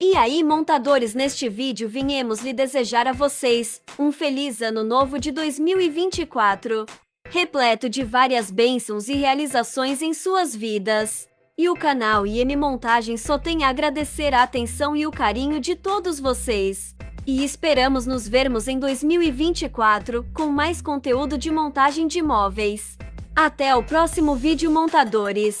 E aí, montadores, neste vídeo viemos lhe desejar a vocês um feliz ano novo de 2024, repleto de várias bênçãos e realizações em suas vidas. E o canal IM Montagem só tem a agradecer a atenção e o carinho de todos vocês. E esperamos nos vermos em 2024 com mais conteúdo de montagem de móveis. Até o próximo vídeo, montadores!